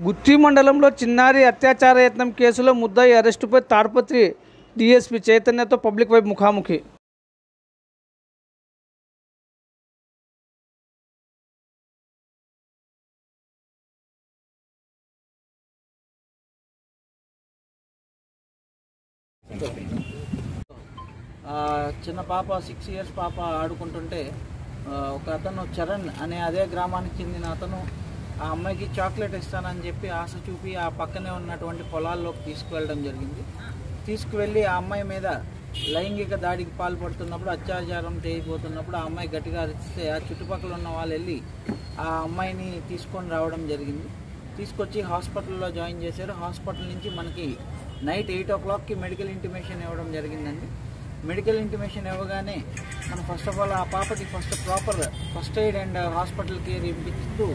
గుత్తి మండలంలో చిన్నారి అత్యాచార యత్నం కేసులో ముద్దాయి అరెస్టుపై తాడపత్రి డిఎస్పి చైతన్యతో పబ్లిక్ వైపు ముఖాముఖి. చిన్న పాప సిక్స్ ఇయర్స్ పాప ఆడుకుంటుంటే ఒక అతను చరణ్ అనే అదే గ్రామానికి చెందిన అతను ఆ అమ్మాయికి చాక్లెట్ ఇస్తానని చెప్పి ఆశ చూపి ఆ పక్కనే ఉన్నటువంటి పొలాల్లోకి తీసుకువెళ్ళడం జరిగింది. తీసుకువెళ్ళి ఆ అమ్మాయి మీద లైంగిక దాడికి పాల్పడుతున్నప్పుడు అత్యాచారం చేయబోతున్నప్పుడు ఆ అమ్మాయి గట్టిగా అరిస్తే ఆ చుట్టుపక్కల ఉన్న వాళ్ళు వెళ్ళి ఆ అమ్మాయిని తీసుకొని రావడం జరిగింది. తీసుకొచ్చి హాస్పిటల్లో జాయిన్ చేశారు. హాస్పిటల్ నుంచి మనకి నైట్ ఎయిట్ ఓ క్లాక్కి మెడికల్ ఇంటిమేషన్ ఇవ్వడం జరిగిందండి. మెడికల్ ఇంటిమేషన్ ఇవ్వగానే మనం ఫస్ట్ ఆఫ్ ఆల్ ఆ పాపకి first proper first aid and hospital care ఇప్పిస్తూ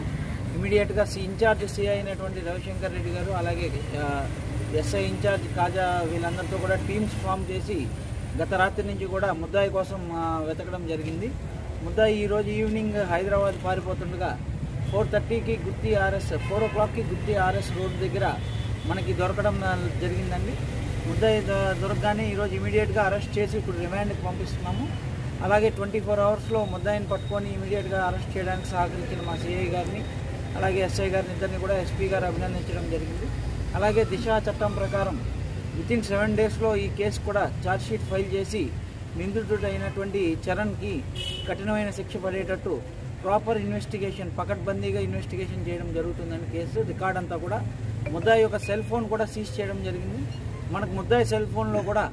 ఇమీడియట్గా సి ఇన్ఛార్జ్ సిఐ అయినటువంటి రవిశంకర్ రెడ్డి గారు అలాగే ఎస్ఐ ఇన్ఛార్జ్ కాజా వీళ్ళందరితో కూడా టీమ్స్ ఫామ్ చేసి గత రాత్రి నుంచి కూడా ముద్దాయి కోసం వెతకడం జరిగింది. ముద్దాయి ఈరోజు ఈవినింగ్ హైదరాబాద్ పారిపోతుండగా ఫోర్ థర్టీకి గుత్తి ఆర్ఎస్ ఫోర్ ఓ క్లాక్కి గుత్తి ఆర్ఎస్ రోడ్ దగ్గర మనకి దొరకడం జరిగిందండి. ముద్దాయి దొరకగానే ఈరోజు ఇమీడియట్గా అరెస్ట్ చేసి ఇప్పుడు రిమాండ్కి పంపిస్తున్నాము. అలాగే ట్వంటీ ఫోర్ అవర్స్లో ముద్దాయిని పట్టుకొని ఇమీడియట్గా అరెస్ట్ చేయడానికి సహకరించిన మా సిఐ గారిని అలాగే ఎస్ఐ గారిని ఇద్దరిని కూడా ఎస్పీ గారు అభినందించడం జరిగింది. అలాగే దిశ చట్టం ప్రకారం వితిన్ సెవెన్ డేస్లో ఈ కేసు కూడా ఛార్జ్షీట్ ఫైల్ చేసి నిందితుడు అయినటువంటి చరణ్కి కఠినమైన శిక్ష పడేటట్టు ప్రాపర్ ఇన్వెస్టిగేషన్ పకడ్బందీగా ఇన్వెస్టిగేషన్ చేయడం జరుగుతుందని కేసు రికార్డ్ అంతా కూడా ముద్దాయి యొక్క సెల్ ఫోన్ కూడా సీజ్ చేయడం జరిగింది. మనకు ముద్దాయి సెల్ ఫోన్లో కూడా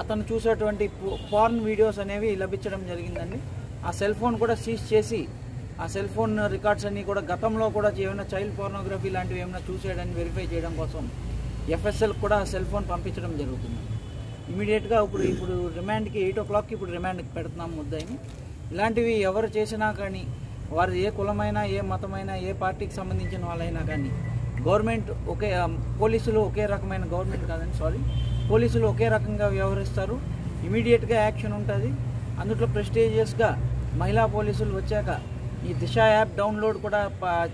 అతను చూసేటువంటి పార్న్ వీడియోస్ అనేవి లభించడం జరిగిందండి. ఆ సెల్ ఫోన్ కూడా సీజ్ చేసి ఆ సెల్ ఫోన్ రికార్డ్స్ అన్నీ కూడా గతంలో కూడా ఏమైనా చైల్డ్ పోర్నోగ్రఫీ లాంటివి ఏమైనా చూసేయడానికి వెరిఫై చేయడం కోసం ఎఫ్ఎస్ఎల్ కూడా సెల్ ఫోన్ పంపించడం జరుగుతుంది. ఇమీడియట్గా ఇప్పుడు ఇప్పుడు రిమాండ్కి ఎయిట్ ఓ క్లాక్కి ఇప్పుడు రిమాండ్కి పెడుతున్నాం ముద్దాయిని ఇలాంటివి ఎవరు చేసినా కానీ వారు ఏ కులమైనా ఏ మతమైనా ఏ పార్టీకి సంబంధించిన వాళ్ళైనా కానీ గవర్నమెంట్ ఒకే పోలీసులు ఒకే రకమైన గవర్నమెంట్ కాదండి సారీ పోలీసులు ఒకే రకంగా వ్యవహరిస్తారు. ఇమీడియట్గా యాక్షన్ ఉంటుంది. అందులో ప్రెస్టేజియస్గా మహిళా పోలీసులు వచ్చాక ఈ దిశ యాప్ డౌన్లోడ్ కూడా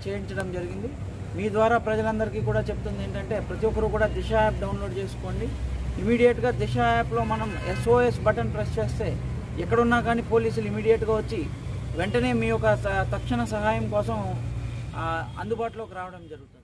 చేయించడం జరిగింది. మీ ద్వారా ప్రజలందరికీ కూడా చెప్తుంది ఏంటంటే ప్రతి ఒక్కరు కూడా దిశ యాప్ డౌన్లోడ్ చేసుకోండి. ఇమీడియట్గా దిశ యాప్లో మనం ఎస్ఓఎస్ బటన్ ప్రెస్ చేస్తే ఎక్కడున్నా కానీ పోలీసులు ఇమీడియట్గా వచ్చి వెంటనే మీ యొక్క తక్షణ సహాయం కోసం అందుబాటులోకి రావడం జరుగుతుంది.